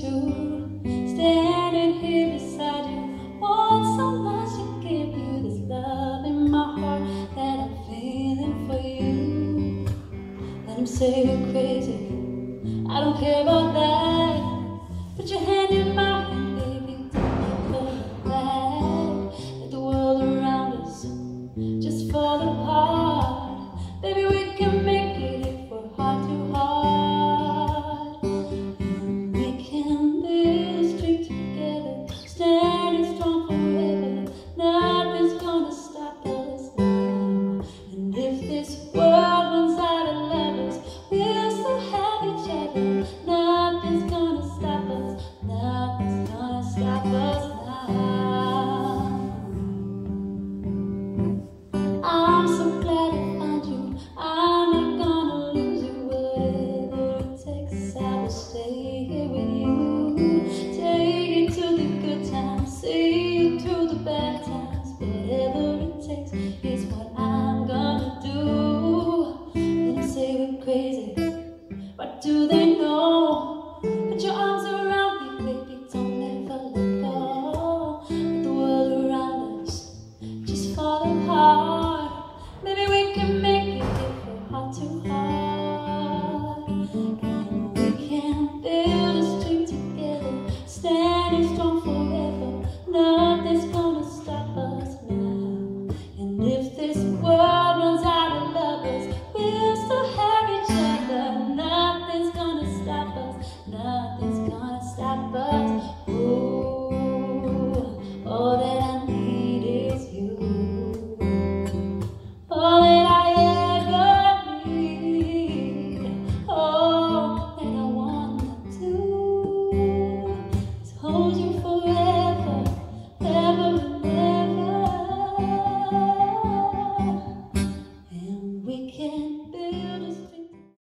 true. Standing here beside you, want so much to give you this love in my heart that I'm feeling for you. Let them say you're crazy, I don't care about that. Put your hand in mine, baby, don't look back. Let the world around us just fall apart. stay here with you. Take it to the good times, see it through the bad times. Whatever it takes is what I'm gonna do. They say we're crazy. What do they? Nothing